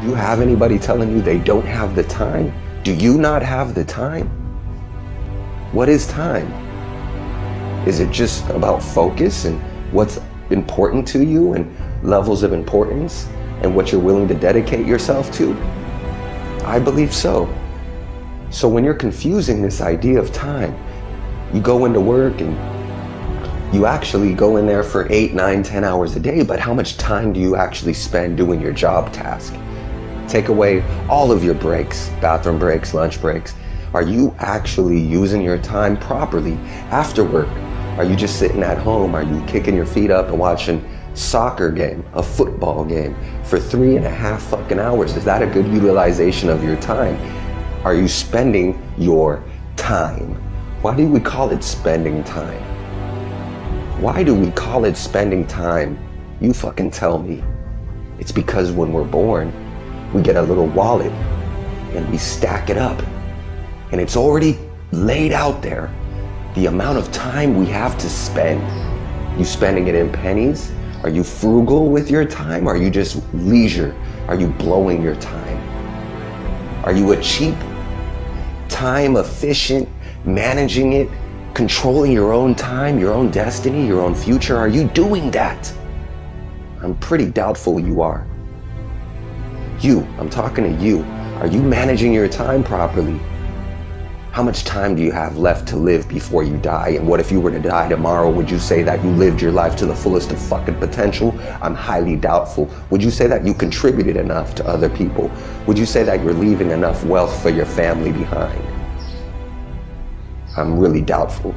You have anybody telling you they don't have the time? Do you not have the time? What is time? Is it just about focus and what's important to you and levels of importance and what you're willing to dedicate yourself to? I believe so. So when you're confusing this idea of time, you go into work and you actually go in there for eight, nine, ten hours a day, but how much time do you actually spend doing your job task? Take away all of your breaks, bathroom breaks, lunch breaks. Are you actually using your time properly after work? Are you just sitting at home? Are you kicking your feet up and watching soccer game, a football game for three and a half fucking hours? Is that a good utilization of your time? Are you spending your time? Why do we call it spending time? Why do we call it spending time? You fucking tell me. It's because when we're born, we get a little wallet and we stack it up. And it's already laid out there the amount of time we have to spend. You spending it in pennies? Are you frugal with your time? Are you just leisure? Are you blowing your time? Are you a cheap, time efficient, managing it, controlling your own time, your own destiny, your own future? Are you doing that? I'm pretty doubtful you are. You, I'm talking to you. Are you managing your time properly? How much time do you have left to live before you die? And what if you were to die tomorrow? Would you say that you lived your life to the fullest of fucking potential? I'm highly doubtful. Would you say that you contributed enough to other people? Would you say that you're leaving enough wealth for your family behind? I'm really doubtful.